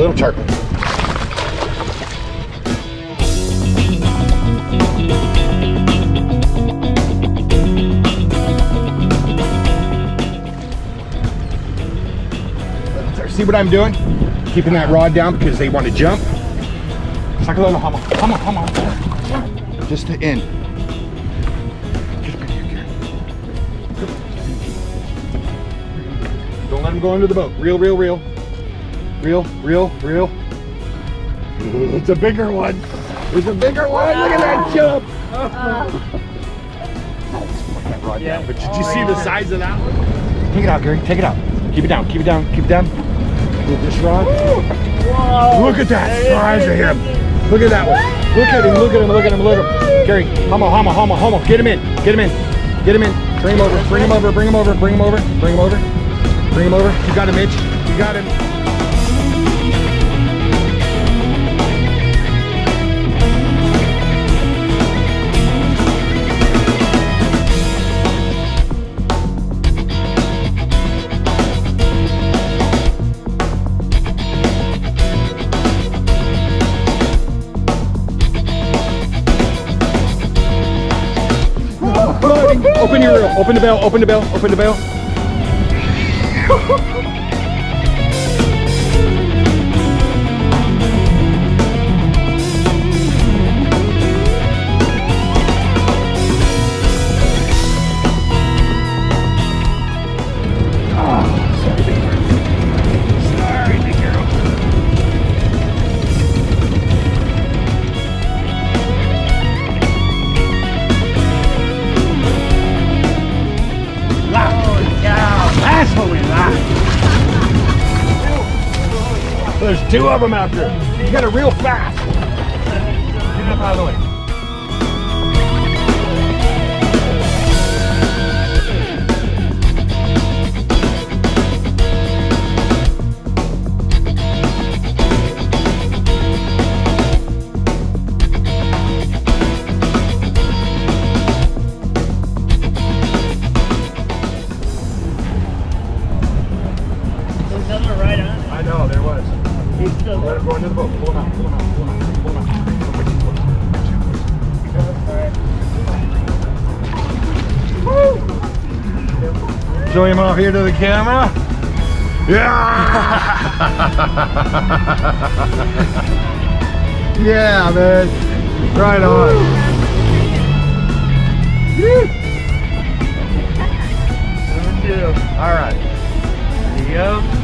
Little turkey. See what I'm doing? Keeping that rod down because they want to jump. A little hummer. Hummer, hummer, hummer. Just to end. Don't let them go into the boat. Reel, reel, reel. Reel, reel, reel. It's a bigger one. It's a bigger one. Look at that jump. Put that rod down. But did you see the size of that one? Take it out, Gary. Take it out. Keep it down. Keep it down. Keep it down. With this rod. Look at that size of him. Look at that one. Look at him. Look at him. Look at him. Look at him. Gary, homo, homo, homo, homo. Get him in. Get him in. Get him in. Bring him over. Bring him over. Bring him over. Bring him over. Bring him over. Bring him over. You got him, Mitch. You got him. Open your reel. Open the bell. Open the bell. Open the bell. There's two of them out there. You got it real fast. Get up out of the way. Right on it. I know, there was. Show him off here to the camera. Yeah! yeah, man. Right on. All right. There you go.